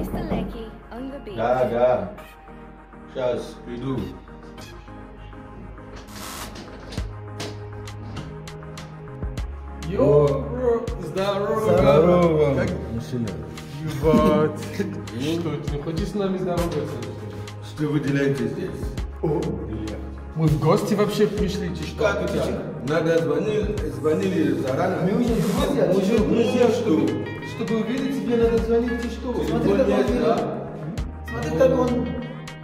Mr. Lecky on the beat. Да, да. Сейчас приду. Йо, бро, здорово. Здорово. Как Мужчина. ебать. Что, ты не хочешь с нами здороваться? Что вы делаете здесь? Мы в гости вообще пришли, ты что? Как это? Надо звонили, звонили заранее. Мы уже друзья, Мы уже друзья, что? Чтобы увидеть, тебе надо звонить, ты что? Смотри, как он да? Смотри, как он...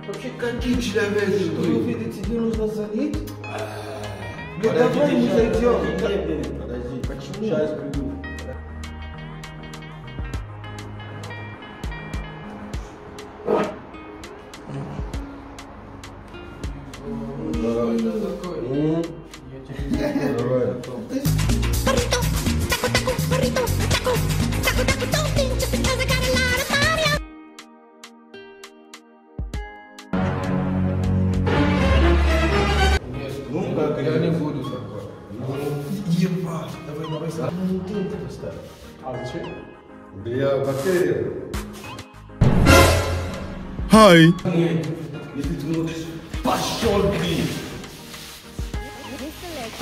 Вообще, какие человеки Чтобы вы? увидеть, тебе нужно звонить. Ну Подождите, давай мы зайдем. Подожди, почему? Сейчас приду. Я не буду с тобой. Ебать, давай, давай, давай. Ну, ты это поставь. А зачем? Для бактерий. Hi. Нет, если ты смотришь, пошел, блин.